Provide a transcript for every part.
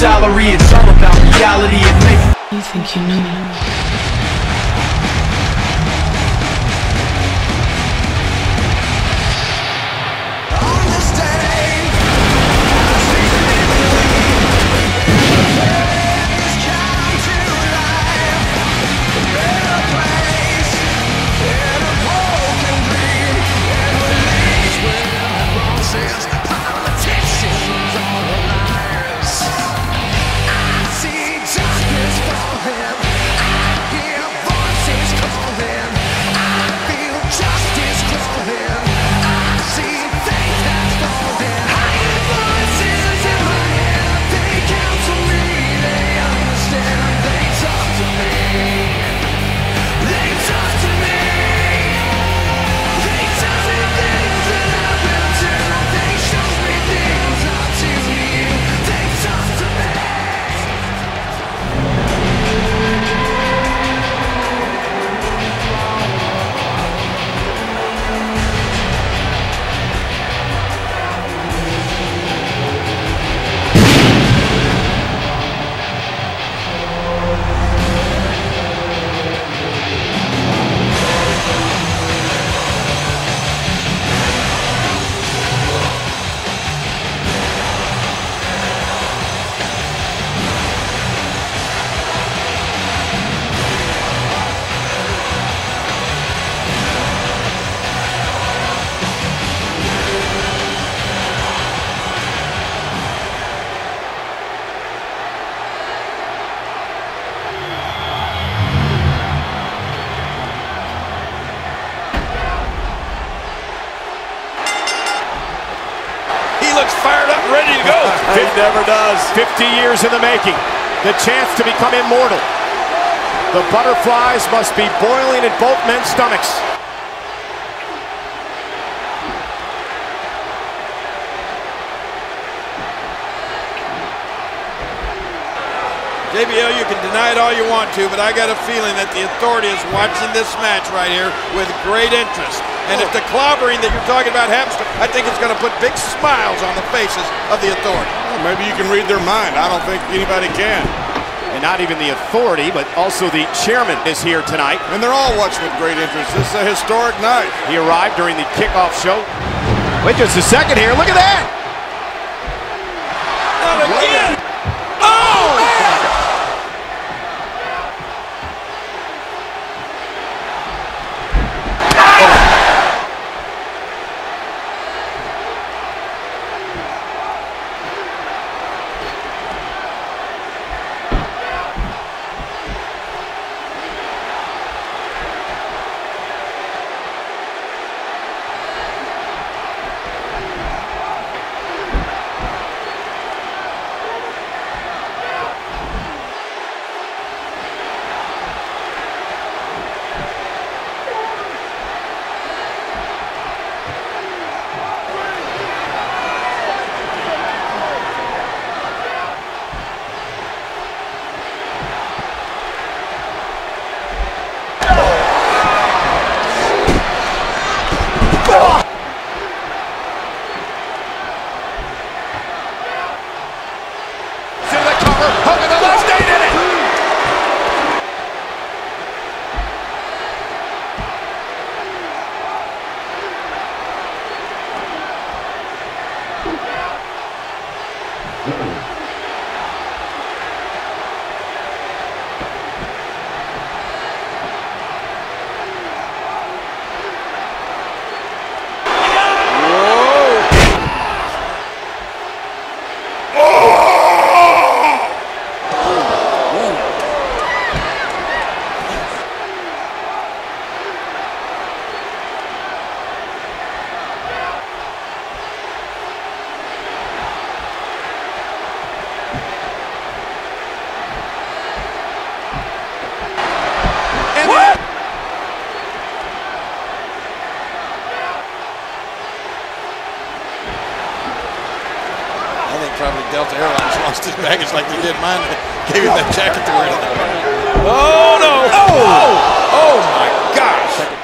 salary, it's all about reality and making. You think you know ready to go. He never does. 50 years in the making. The chance to become immortal. The butterflies must be boiling in both men's stomachs. JBL, you can deny it all you want to, but I got a feeling that the authority is watching this match right here with great interest. And if oh. the clobbering that you're talking about happens, I think it's going to put big smiles on the faces of the authority. Maybe you can read their mind. I don't think anybody can. And not even the authority, but also the chairman is here tonight. And they're all watching with great interest. This is a historic night. He arrived during the kickoff show. Wait just a second here. Look at that. Probably Delta Airlines lost his baggage like they did mine. Gave him that jacket to wear. Oh no! Oh! Oh, oh my gosh!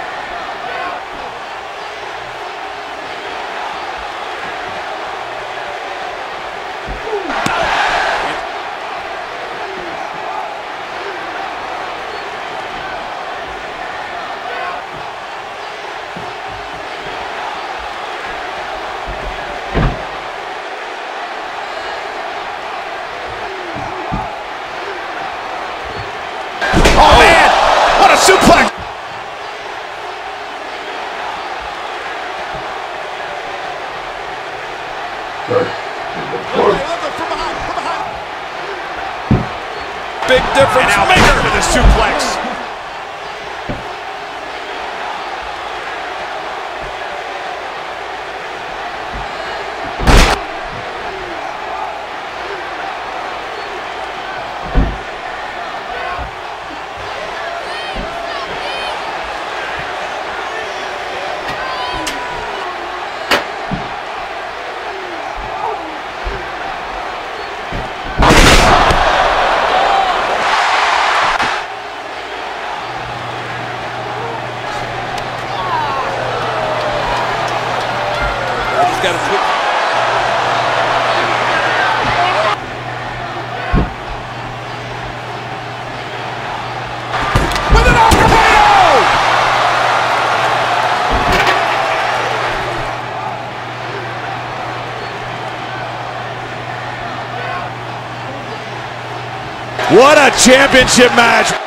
Suplex. What a championship match!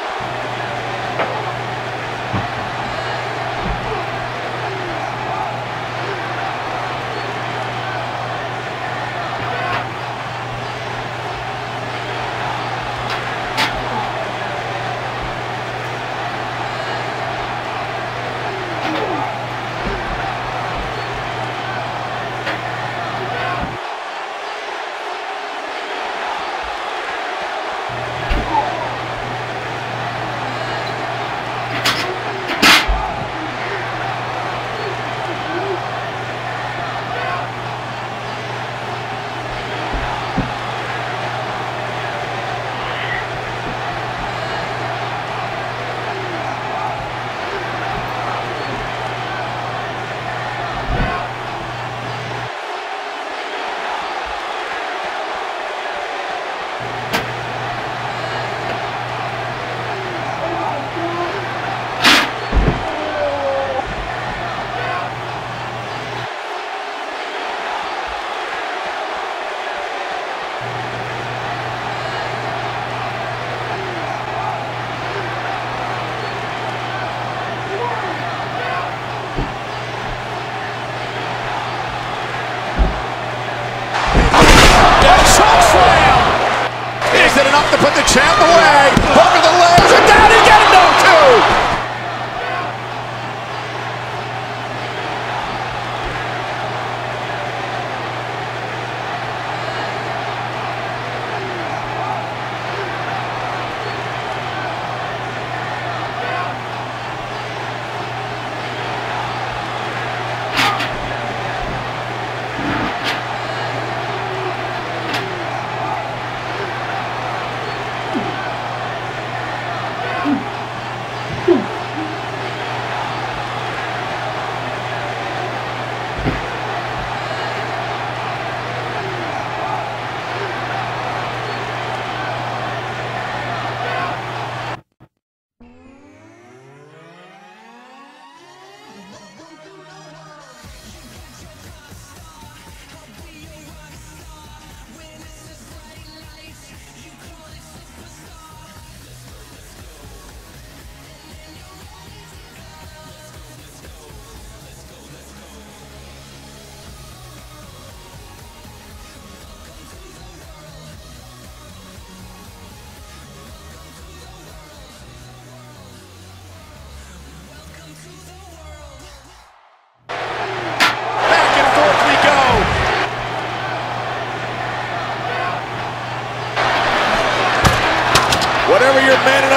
To put the champ away? Over the legs and down it no two!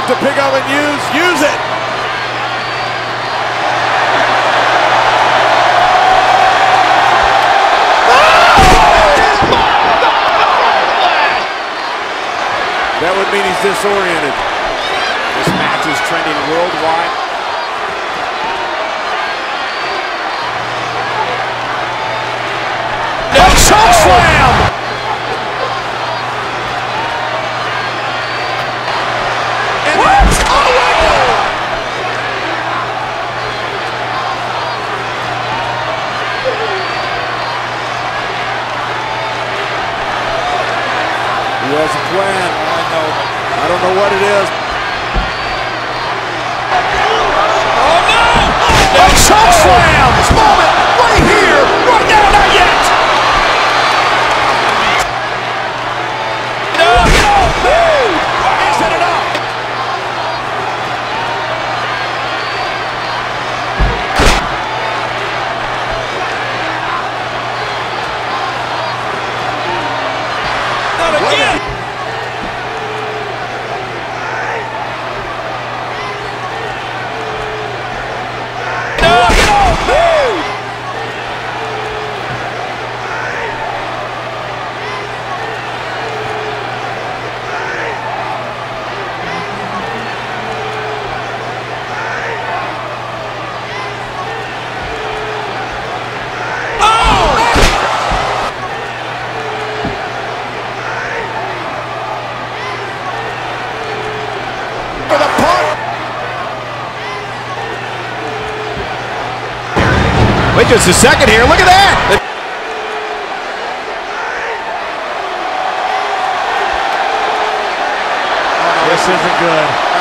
To pick up and use, use it. That would mean he's disoriented. This match is trending worldwide. No choke slam! He has a plan. I know. I don't know what it is. Oh no! A choke oh, Lucas the second here. Look at that. This isn't good.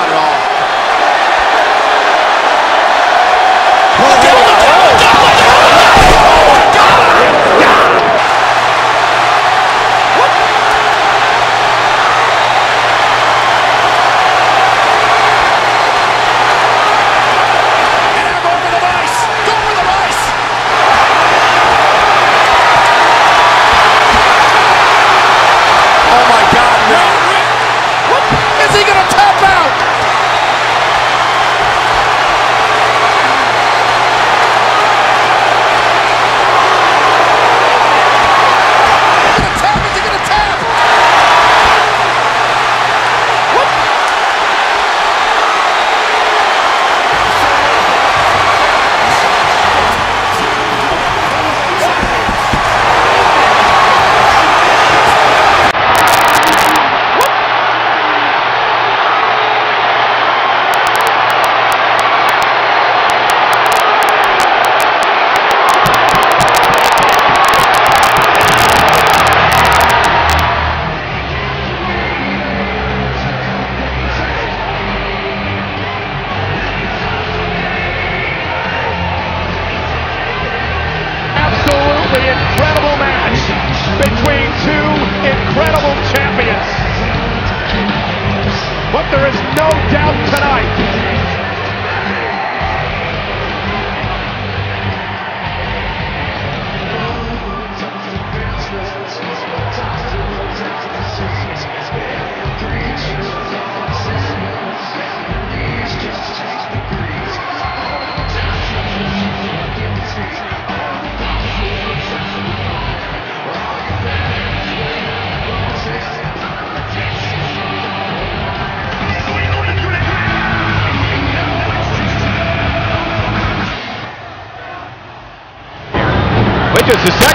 no doubt. to set.